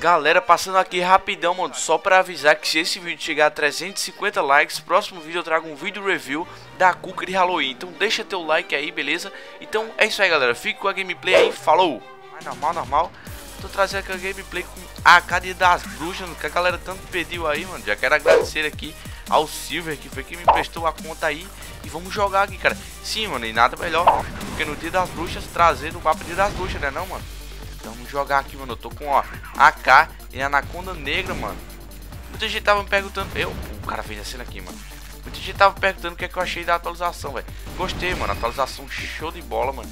Galera, passando aqui rapidão, mano, só pra avisar que se esse vídeo chegar a 350 likes, próximo vídeo eu trago um vídeo review da Cuca de Halloween. Então deixa teu like aí, beleza? Então é isso aí, galera. Fique com a gameplay aí, falou! Mas normal, normal. Tô trazendo aqui a gameplay com a Cadê das Bruxas, que a galera tanto pediu aí, mano. Já quero agradecer aqui ao Silver, que foi quem me prestou a conta aí. E vamos jogar aqui, cara. Sim, mano, e nada melhor do que no Dia das Bruxas trazer o mapa Dia das Bruxas, né não, mano? Então vamos jogar aqui, mano. Eu tô com, ó, AK e Anaconda Negra, mano. Muita gente tava me perguntando... Eu... O cara fez a cena aqui, mano. Muita gente tava perguntando o que, é que eu achei da atualização, velho. Gostei, mano. Atualização show de bola, mano.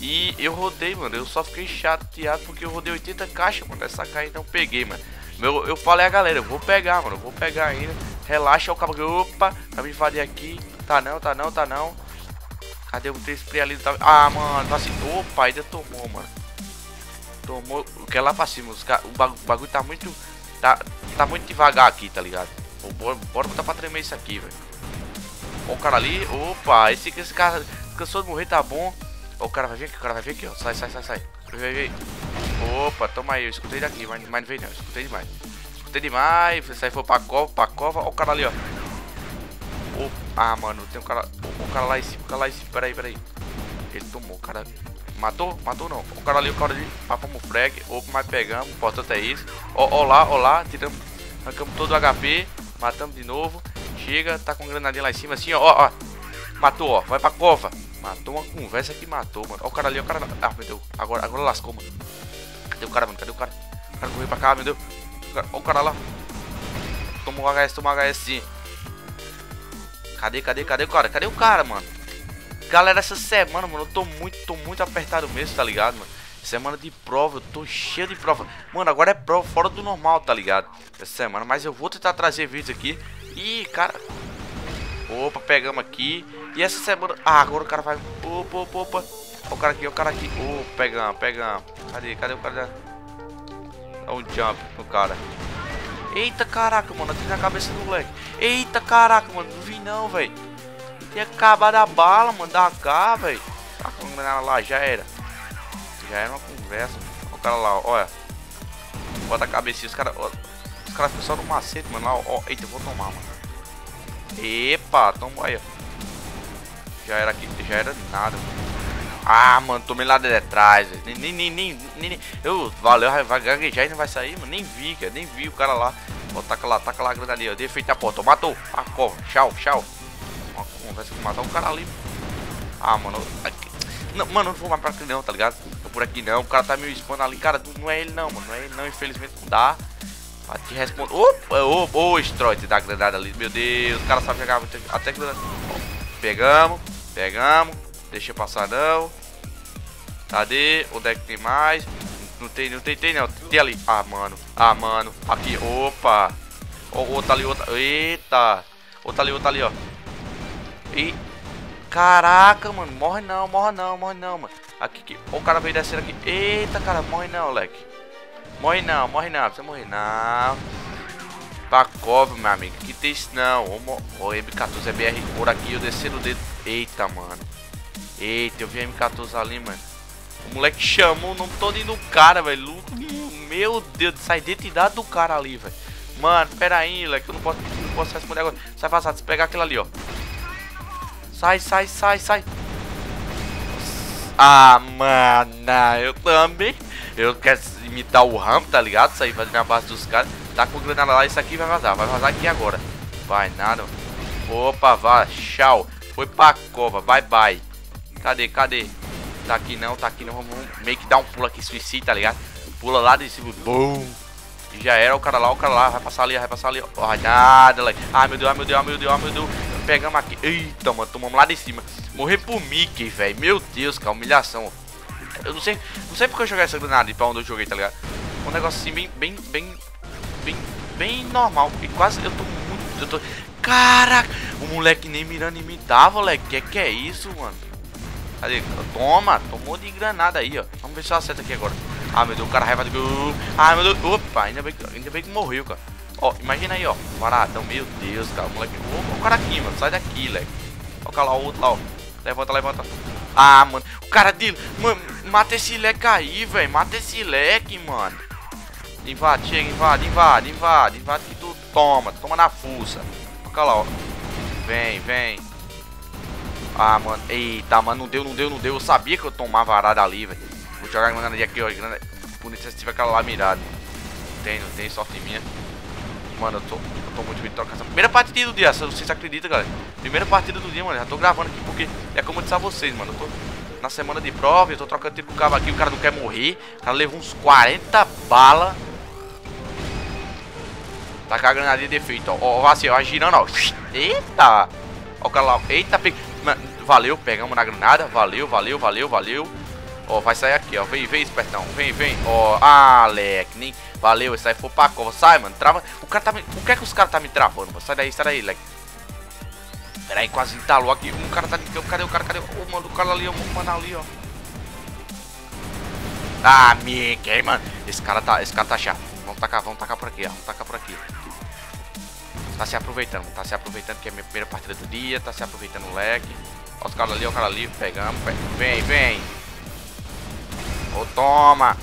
E eu rodei, mano. Eu só fiquei chateado porque eu rodei 80 caixas, mano. Essa caixa não peguei, mano. Meu, eu falei a galera, eu vou pegar, mano. Eu vou pegar ainda. Relaxa, o cabo. Opa, vai me invadir aqui. Tá não, tá não, tá não. Cadê o spray ali? Tá... Ah, mano, tá assim. Opa, ainda tomou, mano. Tomou. O que é lá pra cima? Os o, bagulho, o tá muito. Tá, tá muito devagar aqui, tá ligado? Bora, bora botar tremer isso aqui, velho. O cara ali. Opa, esse, esse cara cansou de morrer, tá bom. O cara vai vir aqui, o cara vai vir aqui, ó. Sai, sai, sai, sai. Vem, vem. Opa, toma aí, eu escutei daqui, mas, mas não veio não, escutei demais. Escutei demais, sai foi pra cova, pra cova, o cara ali, ó. Oh, ah, mano, tem um cara. O cara lá em cima, o cara lá em cima, peraí, peraí. Ele tomou, o cara. Matou? Matou não. O cara ali, o cara ali, papamos o frag. Opa, mas pegamos, o importante é isso. Ó, ó lá, ó lá, tiramos. Arrancamos todo o HP, matamos de novo. Chega, tá com granadinha lá em cima, assim, ó, ó. Matou, ó, vai pra cova. Matou uma conversa que matou, mano. Ó o cara ali, ó o cara. Ah, meu Deus. Agora, agora lascou, mano. Cadê o cara, mano? Cadê o cara? O cara correu pra cá, meu Deus. Ó o cara lá. Tomou HS, tomou HS sim. Cadê, cadê, cadê o cara? Cadê o cara, mano? Galera, essa semana, mano, eu tô muito, tô muito apertado mesmo, tá ligado, mano? Semana de prova, eu tô cheio de prova. Mano, agora é prova fora do normal, tá ligado? Essa semana, mas eu vou tentar trazer vídeos aqui. E, cara, Opa, pegamos aqui. E essa semana... Ah, agora o cara vai... Opa, opa, opa. o cara aqui, o cara aqui. Opa, pegamos, pegamos. Cadê, cadê o cara? Dá um jump no cara. Eita, caraca, mano. Aqui na cabeça do moleque. Eita, caraca, mano. Não vi não, velho. Tinha acabado a bala, mano. Da cá, velho. Com granada lá, já era. Já era uma conversa. O cara lá, olha. Bota a cabecinha. Os caras... Os caras ficam só no macete, mano. Lá, ó. Eita, eu vou tomar, mano. Epa, toma aí, ó. Já era aqui, já era nada. Ah, mano, tomei lá de trás. Nem, nem, nem, nem, Eu, valeu, vai gaguejar e não vai sair, mano. Nem vi, cara, nem vi o cara lá. Ó, taca lá, taca lá a grana ali, ó. Defeito a porta, matou. A cova, tchau, tchau. Conversa que matar o cara ali. Ah, mano. Não, mano, não vou mais pra aqui não, tá ligado? Por aqui não, o cara tá me expondo ali. Cara, não é ele não, mano. Não é ele não, infelizmente não dá. Pra te. Opa, ô, ô, Stroit da granada ali. Meu Deus, o cara sabe jogar muito. Até que. Pegamos, pegamos. Deixa passar não. Cadê? Onde é que tem mais? Não tem, não tem, tem não. Tem ali. Ah, mano. Ah, mano. Aqui, opa. Oh, outra ali, outra. Eita. Outra ali, outra ali, ó. E. Caraca, mano. Morre não, morre não, morre não, mano. Aqui, aqui. O cara veio descendo aqui. Eita, cara. Morre não, leque. Morre não, morre não, precisa morrer não. Pacov, meu amigo, que tem isso não. O M14 é BR por aqui, eu descendo o dedo. Eita, mano. Eita, eu vi a M14 ali, mano. O moleque chamou o nome todo do cara, velho. Meu Deus, sai identidade do cara ali, velho. Mano, pera aí, moleque, eu não posso, não posso responder agora. Sai passado, se pegar aquilo ali, ó. Sai, sai, sai, sai. Ah, mano, eu também. Eu quero imitar o Ram, tá ligado? Sair fazer minha base dos caras. Tá com granada lá, isso aqui vai vazar. Vai vazar aqui agora. Vai, nada. Opa, vá, tchau. Foi pra cova, bye bye. Cadê, cadê? Tá aqui não, tá aqui não. Vamos meio que dar um pulo aqui, suicídio, tá ligado? Pula lá de cima, já era o cara lá, o cara lá. Vai passar ali, vai passar ali. Ó, nada, like. Ai, meu Deus, ai, meu Deus, ai, meu Deus, ai, meu Deus. Pegamos aqui. Eita, mano, tomamos lá de cima. Morrer pro Mickey, velho. Meu Deus, cara, humilhação. Eu não sei, não sei porque eu joguei essa granada pra onde eu joguei, tá ligado? Um negócio assim bem, bem, bem, bem, bem normal. E quase eu tô muito, eu tô... Caraca, o moleque nem mirando em mim tava, moleque. Que que é isso, mano? Cadê? Toma, tomou de granada aí, ó. Vamos ver se eu acerto aqui agora. Ah, meu Deus, o cara raiva do... Ah, meu Deus, opa, ainda bem, que, ainda bem que morreu, cara. Ó, imagina aí, ó. Paradão, meu Deus, cara. O moleque... Opa, o cara aqui, mano. Sai daqui, moleque. Olha lá, o outro lá, ó. Levanta, levanta. Ah, mano. O cara dele. Mano, mata esse leque aí, velho. Mata esse leque, mano. Invade, chega, invade, invade, invade, invade que tu toma, toma na fuça. Fica lá, ó. Vem, vem. Ah, mano. Eita, mano, não deu, não deu, não deu. Eu sabia que eu tomava varada ali, velho. Vou jogar a granada aqui, ó. Granada... Se tiver aquela lá mirada. Não tem, não tem sorte minha. Mano, eu tô, eu tô muito bem trocar essa primeira partida do dia. Vocês acreditam, galera? Primeira partida do dia, mano. Já tô gravando aqui porque é como eu disse a vocês, mano. Eu tô na semana de prova, eu tô trocando tiro com o cabo aqui. O cara não quer morrer. O cara levou uns 40 balas. Tá com a granadinha de efeito, ó. Ó, assim, ó, girando, ó. Eita! Ó o cara lá. Eita, pe... valeu, pegamos na granada. Valeu, valeu, valeu, valeu. Ó, vai sair aqui, ó. Vem, vem, espertão. Vem, vem. Ó, leque. Nem... Valeu, esse aí foi pra cova. Sai, mano. Trava. O cara tá me... O que é que os caras tá me travando? Sai daí, sai daí, leque. Pera aí, quase entalou aqui. Um cara tá de... Cadê o cara? Cadê o... mano, o cara ali. O mano ali, ó. Ah, Mickey, mano. Esse cara tá... Esse cara tá chato. Vamos tacar, vamos tacar por aqui, ó. Vamos tacar por aqui. Tá se aproveitando, tá se aproveitando que é a minha primeira partida do dia, tá se aproveitando o leque. Ó os caras ali, ó o cara ali, pegamos, vem, vem. Ô, toma.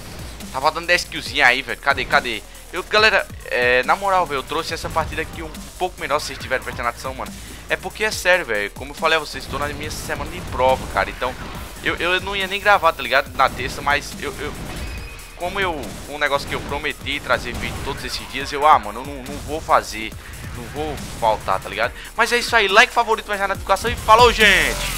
Tá faltando 10 killzinhos aí, velho, cadê, cadê? Eu, galera, é, na moral, velho, eu trouxe essa partida aqui um pouco melhor se vocês tiverem prestando atenção, mano. É porque é sério, velho, como eu falei a vocês, estou na minha semana de prova, cara, então... Eu, eu não ia nem gravar, tá ligado? Na terça, mas eu, eu como eu um negócio que eu prometi trazer vídeo todos esses dias, eu ah, mano, eu não, não vou fazer não vou faltar, tá ligado? Mas é isso aí, like, favorito, mais na notificação e falou, gente!